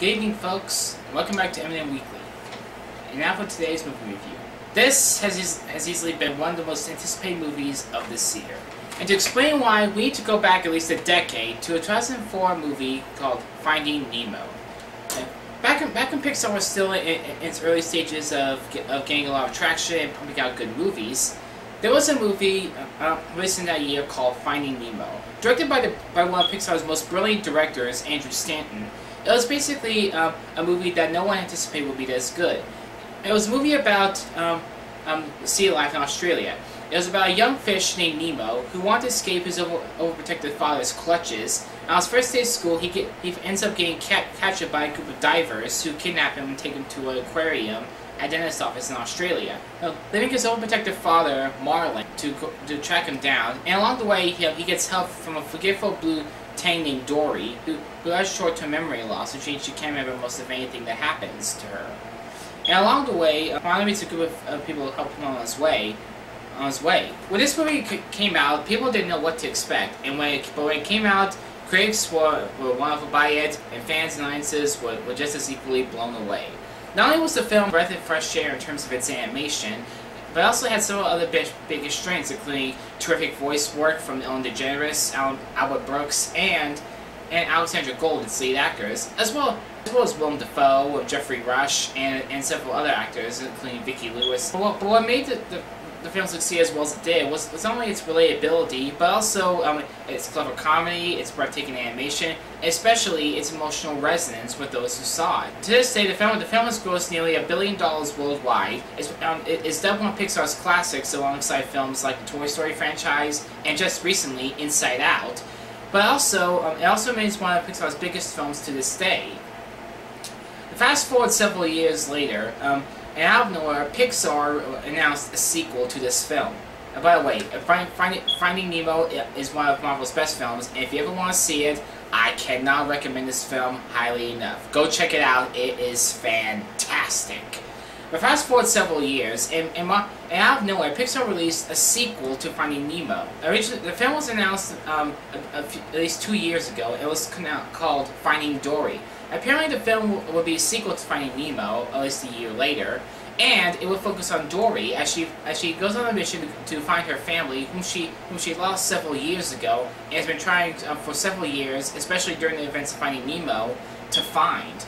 Good evening, folks. Welcome back to M&M Weekly. And now for today's movie review. This has, has easily been one of the most anticipated movies of this year. And to explain why, we need to go back at least a decade to a 2004 movie called Finding Nemo. Back, in, back when Pixar was still in, in, in its early stages of, of getting a lot of traction and pumping out good movies, there was a movie uh, uh, released in that year called Finding Nemo. Directed by, the, by one of Pixar's most brilliant directors, Andrew Stanton, it was basically uh, a movie that no one anticipated would be this good. It was a movie about um, um, sea life in Australia. It was about a young fish named Nemo who wanted to escape his over overprotective father's clutches. On his first day of school, he, get, he ends up getting ca captured by a group of divers who kidnap him and take him to an aquarium at dentist office in Australia, leaving his overprotective father, Marlin, to, to track him down. And along the way, he, he gets help from a forgetful blue tang named Dory, who, who has short-term memory loss, which means she can't remember most of anything that happens to her. And along the way, Marlin meets a group of uh, people who help him on his way. On his way. When this movie came out, people didn't know what to expect, and when it, but when it came out, critics were, were wonderful by it, and fans and audiences were, were just as equally blown away. Not only was the film breath of fresh air in terms of its animation, but I also had several other big, big strengths, including terrific voice work from Ellen DeGeneres, Albert Brooks, and and Alexander Gould its lead actors, as well as well as Willem Dafoe, Geoffrey Rush, and, and several other actors, including Vicki Lewis. But what, but what made the, the the film succeed as well as it did was, was not only its relatability, but also um, its clever comedy, its breathtaking animation, especially its emotional resonance with those who saw it. To this day, the film, the film has grossed nearly a billion dollars worldwide. It's, um, it, it's dubbed one of Pixar's classics alongside films like the Toy Story franchise, and just recently, Inside Out. But also, um, it also remains one of Pixar's biggest films to this day. Fast forward several years later, um, and out of nowhere, Pixar announced a sequel to this film. And by the way, uh, Finding, Finding Nemo uh, is one of Marvel's best films, and if you ever want to see it, I cannot recommend this film highly enough. Go check it out, it is fantastic. But fast forward several years, and, and, and out of nowhere, Pixar released a sequel to Finding Nemo. Originally, the film was announced um, a, a few, at least two years ago. It was called Finding Dory. Apparently the film will be a sequel to Finding Nemo, at least a year later, and it will focus on Dory as she as she goes on a mission to find her family, whom she whom she lost several years ago, and has been trying um, for several years, especially during the events of Finding Nemo, to find.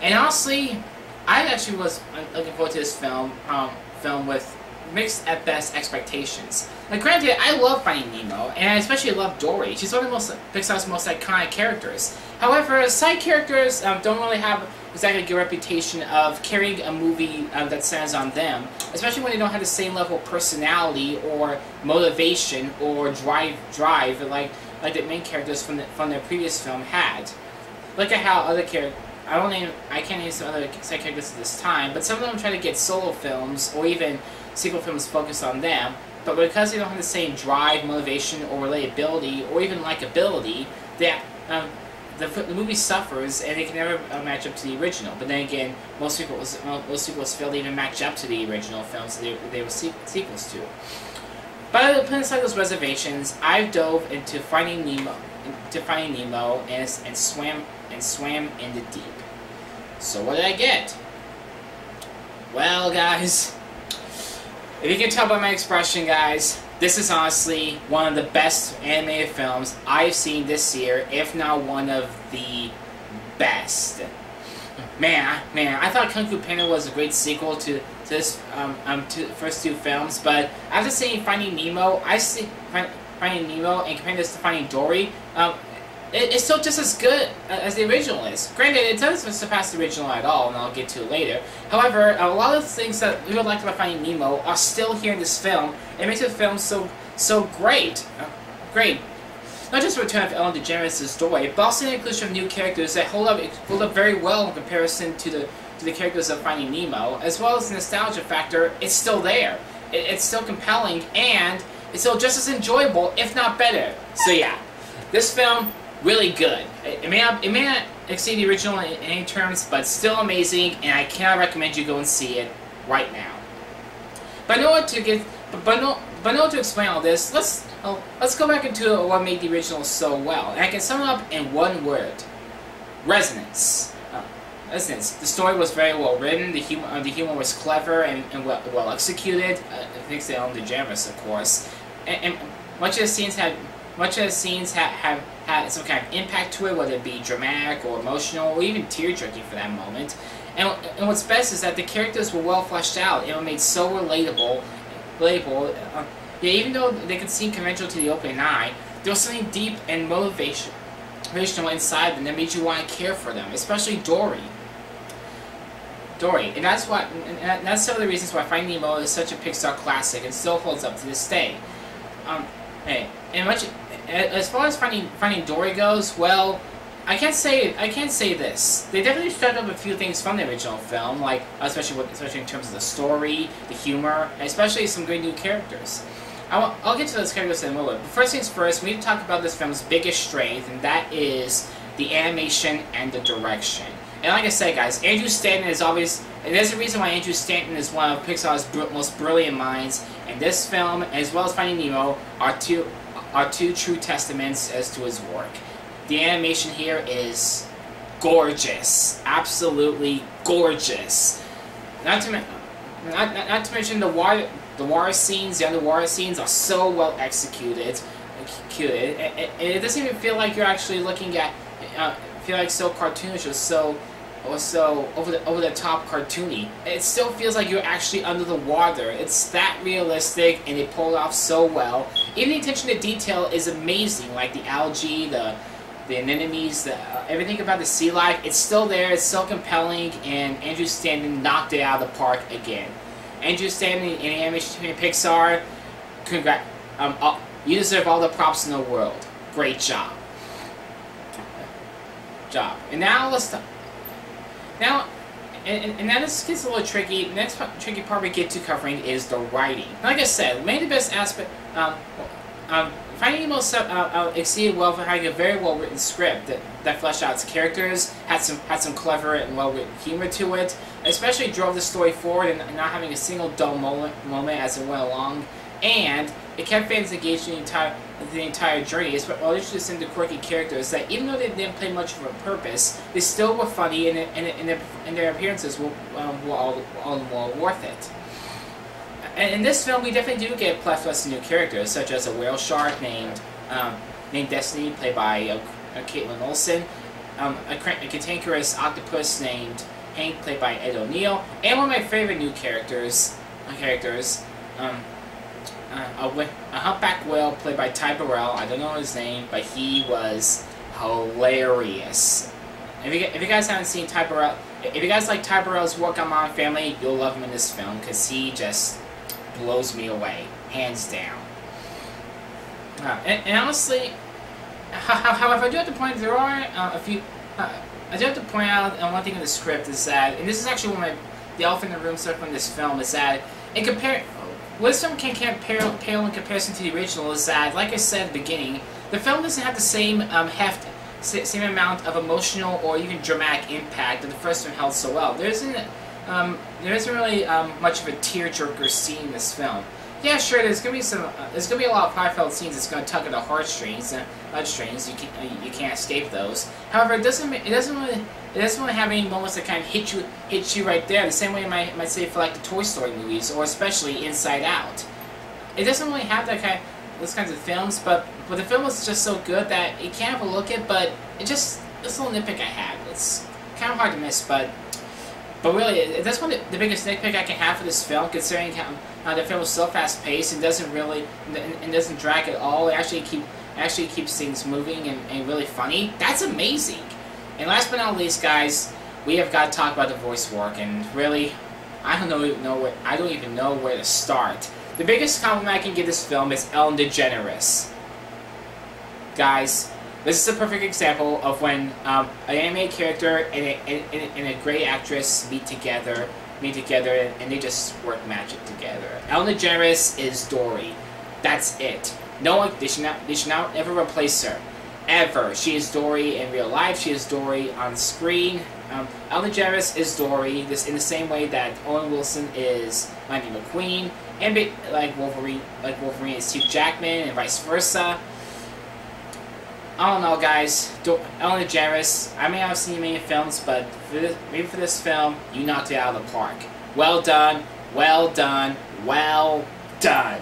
And honestly, I actually was looking forward to this film um, film with mixed at best expectations. Like, granted, I love Finding Nemo, and I especially love Dory. She's one of the most Pixar's most iconic characters. However, side characters um, don't really have exactly a good reputation of carrying a movie um, that stands on them, especially when they don't have the same level of personality or motivation or drive drive like like the main characters from the, from their previous film had. Look at how other characters. I don't name, I can't name some other side characters at this time, but some of them try to get solo films or even sequel films focused on them, but because they don't have the same drive, motivation, or relatability, or even likability, that um, the, the movie suffers and it can never uh, match up to the original. But then again, most sequels most sequels fail to even match up to the original films they, they were se sequels to. But putting aside those reservations, I've dove into Finding Nemo, Finding Nemo, and and swam and swam in the deep. So what did I get? Well, guys, if you can tell by my expression, guys, this is honestly one of the best animated films I've seen this year, if not one of the best. Man, man, I thought Kung Fu Panda was a great sequel to, to this um, um to first two films, but after seeing Finding Nemo, I see Finding Nemo and comparing this to Finding Dory, um, it, it's still just as good as the original is. Granted, it doesn't surpass the original at all, and I'll get to it later. However, a lot of the things that we would like about Finding Nemo are still here in this film. It makes the film so so great. Uh, great. Not just the return of Ellen DeGeneres' Dory, but also the inclusion of new characters that hold up hold up very well in comparison to the to the characters of Finding Nemo, as well as the nostalgia factor. It's still there. It, it's still compelling, and it's still just as enjoyable, if not better. So yeah, this film really good. It, may not, it may not exceed the original in, in any terms, but still amazing, and I cannot recommend you go and see it right now. But in order to get, but, no, but in order to explain all this, let's oh, let's go back into what made the original so well. And I can sum it up in one word: resonance. Uh, listen, the story was very well written. The humor, uh, the humor was clever and, and well, well executed. Uh, thanks to Ellen DeGeneres, of course. And, much of the scenes had much of the scenes have, have had some kind of impact to it, whether it be dramatic or emotional, or even tear-jerking for that moment. And, and what's best is that the characters were well fleshed out and were made so relatable. relatable. Uh, yeah, even though they could seem conventional to the open eye, there was something deep and motivation, motivational inside them that made you want to care for them, especially Dory. Dory, and that's why, and that's some of the reasons why Finding Nemo is such a Pixar classic and still holds up to this day. Um, hey, and much as far as finding finding Dory goes, well, I can't say I can't say this. They definitely started up a few things from the original film, like especially with, especially in terms of the story, the humor, and especially some great new characters. I'll, I'll get to those characters in a moment. But first things first, we need to talk about this film's biggest strength, and that is the animation and the direction. And like I said, guys, Andrew Stanton is always, and there's a reason why Andrew Stanton is one of Pixar's br most brilliant minds, and this film, as well as Finding Nemo, are two, are two true testaments as to his work. The animation here is gorgeous. Absolutely gorgeous. Not to, not, not, not to mention the water, the water scenes, the underwater scenes are so well executed. executed. It, it, it doesn't even feel like you're actually looking at, uh, feel like so cartoonish or so or so over the over the top cartoony. It still feels like you're actually under the water. It's that realistic and they pull it off so well. Even the attention to detail is amazing, like the algae, the the anemones, the, uh, everything about the sea life. It's still there. It's so compelling, and Andrew Stanton knocked it out of the park again. Andrew Stanton in animation Pixar, congrats. Um, all, you deserve all the props in the world. Great job. Job. And now let's talk. Now, and, and now this gets a little tricky. The next tricky part we get to covering is the writing. Like I said, maybe the best aspect. Um, um, Finding Nemo uh, uh, exceeded well for having a very well written script that, that fleshed out its characters, had some had some clever and well written humor to it, especially drove the story forward and not having a single dull moment, moment as it went along, and it kept fans engaged the entire the entire journey. It's well introduced into quirky characters that even though they didn't play much of a purpose, they still were funny and and, and, their, and their appearances were, um, were all all the more worth it. And in this film, we definitely do get plethora of new characters, such as a whale shark named um, named Destiny, played by uh, uh, Kaitlin Olson, um, a, a cantankerous octopus named Hank, played by Ed O'Neill, and one of my favorite new characters, uh, characters, um, uh, a, a, humpback whale played by Ty Burrell. I don't know his name, but he was hilarious. If you, if you guys haven't seen Ty Burrell, if you guys like Ty Burrell's work on Modern Family, you'll love him in this film because he just blows me away, hands down. Uh, and, and, honestly, however, I do have to point there are uh, a few. Uh, I do have to point out uh, one thing in the script is that, and this is actually one of my, the elephant in the room stuff in this film is that, in compare, Wisdom can pale in comparison to the original is that, like I said at the beginning, the film doesn't have the same um, heft, same amount of emotional or even dramatic impact that the first one held so well. There isn't um, there isn't really um, much of a tearjerker scene in this film. Yeah, sure. There's gonna be some. Uh, there's gonna be a lot of heartfelt scenes. It's gonna tug at the heartstrings and heartstrings. You can uh, you can't escape those. However, it doesn't. It doesn't really. It doesn't really have any moments that kind of hit you hit you right there. The same way I might, might say for like the Toy Story movies or especially Inside Out. It doesn't really have that kind of, those kinds of films. But but the film is just so good that you can't overlook it. But it just this little nitpick I have. It's kind of hard to miss, but but really, that's one of the biggest nitpick I can have for this film, considering how uh, the film is so fast paced and doesn't really and, and doesn't drag at all. It actually keep actually keeps things moving and, and really funny. That's amazing. And last but not least, guys, we have got to talk about the voice work. And really, I don't know, know where, I don't even know where to start. The biggest compliment I can give this film is Ellen DeGeneres. Guys, this is a perfect example of when um, an anime character and a, and, and a great actress meet together, meet together, and they just work magic together. Ellen DeGeneres is Dory. That's it. No one, they should not, they should not ever replace her. Ever. She is Dory in real life. She is Dory on screen. Um, Ellen DeGeneres is Dory, this in the same way that Owen Wilson is Lightning McQueen, and like Wolverine, like Wolverine is Hugh Jackman, and vice versa. All in all, guys, Do Ellen DeGeneres, I may have seen many films, but for this, maybe for this film, you knocked it out of the park. Well done, well done, well done.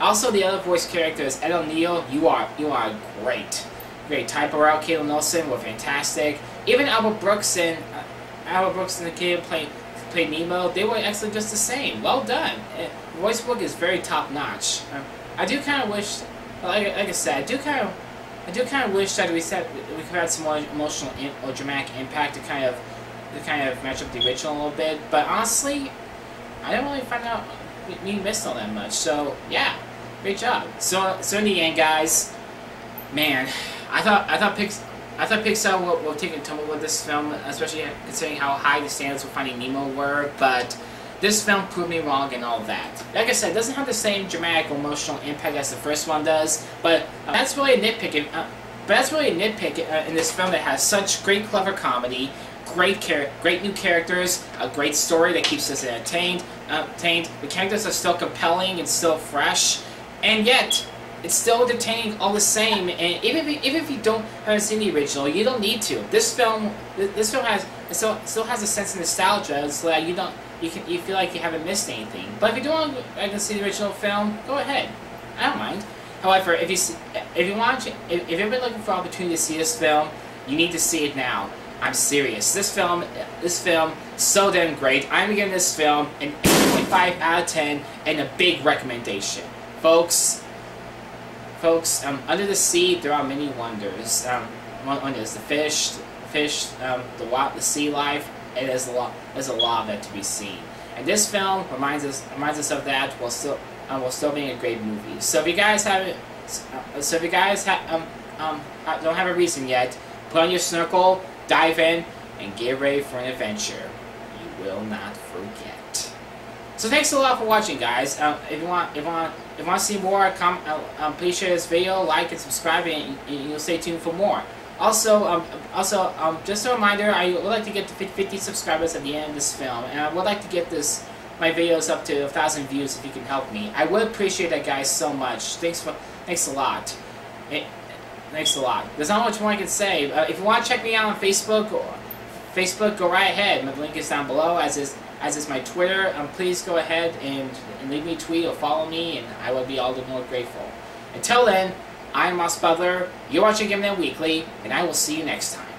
Also, the other voice characters, Ed O'Neill, you are you are great. Great. Ty Burrell, Kaitlin Olson were fantastic. Even Albert Brooks and uh, Albert Brooks and the kid playing played Nemo, they were actually just the same. Well done. Uh, voice work is very top notch. I do kind of wish, like, like I said, I do kind of I do kind of wish that we said we could have had some more emotional or dramatic impact to kind of to kind of match up the original a little bit. But honestly, I didn't really find out we missed all that much. So yeah, great job. So so in the end, guys, man, I thought I thought I thought Pixar will, will take a tumble with this film, especially considering how high the standards for Finding Nemo were. But this film proved me wrong and all that. Like I said, it doesn't have the same dramatic or emotional impact as the first one does, but uh, that's really a nitpick. Uh, but that's really a nitpick uh, in this film that has such great, clever comedy, great char great new characters, a great story that keeps us entertained. Entertained. The characters are still compelling and still fresh, and yet it's still entertaining all the same. And even if you, even if you don't haven't seen the original, you don't need to. This film, this film has still still has a sense of nostalgia. It's like you don't you can you feel like you haven't missed anything. But if you don't want to see the original film, go ahead. I don't mind. However, if you see, if you want to, if, if you've been looking for an opportunity to see this film, you need to see it now. I'm serious. This film, this film, so damn great. I'm giving this film an 8.5 out of 10 and a big recommendation, folks. Folks, um, under the sea there are many wonders. Um, wonders: the fish, fish, um, the the sea life, it is a lot there's a lot of it to be seen. And this film reminds us reminds us of that while still um, while still being a great movie. So if you guys haven't so if you guys have um um uh, don't have a reason yet, put on your snorkel, dive in, and get ready for an adventure. You will not forget. So thanks a lot for watching, guys. Um, if you want, if you want, if you want to see more, come, uh, um, please share this video, like, and subscribe, and you'll stay tuned for more. Also, um, also, um, just a reminder, I would like to get to 50 subscribers at the end of this film, and I would like to get this my videos up to a thousand views if you can help me. I would appreciate that, guys, so much. Thanks for, thanks a lot. It, thanks a lot. There's not much more I can say. Uh, if you want to check me out on Facebook, or Facebook, go right ahead. My link is down below, as is as is my Twitter. Um, please go ahead and, and leave me a tweet or follow me, and I will be all the more grateful. Until then. I'm Ross Butler, you're watching M&M Weekly, and I will see you next time.